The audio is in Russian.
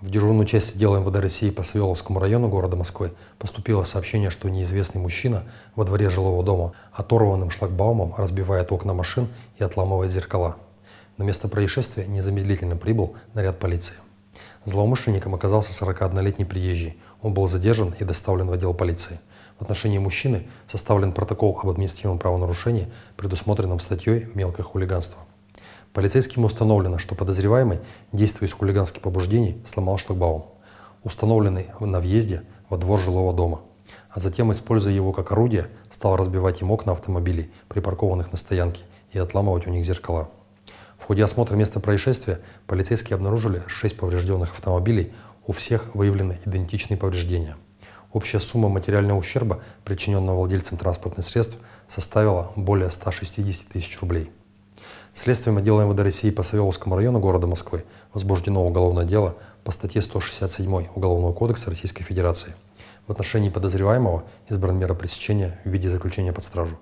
В дежурную часть отдела МВД России по Савеловскому району города Москвы поступило сообщение, что неизвестный мужчина во дворе жилого дома оторванным шлагбаумом разбивает окна машин и отламывает зеркала. На место происшествия незамедлительно прибыл наряд полиции. Злоумышленником оказался 41-летний приезжий. Он был задержан и доставлен в отдел полиции. В отношении мужчины составлен протокол об административном правонарушении, предусмотренном статьей «Мелкое хулиганство». Полицейским установлено, что подозреваемый, действуя из хулиганских побуждений, сломал шлагбаум, установленный на въезде во двор жилого дома, а затем, используя его как орудие, стал разбивать им окна автомобилей, припаркованных на стоянке, и отламывать у них зеркала. В ходе осмотра места происшествия полицейские обнаружили шесть поврежденных автомобилей, у всех выявлены идентичные повреждения. Общая сумма материального ущерба, причиненного владельцам транспортных средств, составила более 160 тысяч рублей. Следствием отдела МВД России по Савеловскому району города Москвы возбуждено уголовное дело по статье 167 Уголовного кодекса Российской Федерации. В отношении подозреваемого избран мера пресечения в виде заключения под стражу.